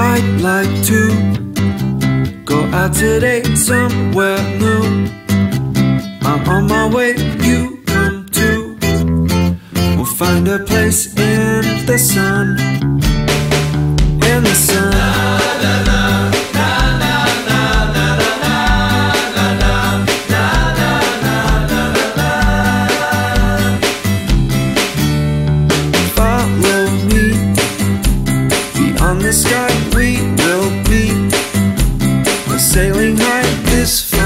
I'd like to go out today somewhere new. I'm on my way, you come too. We'll find a place in the sun. In the sun. Follow me beyond the sky sailing high this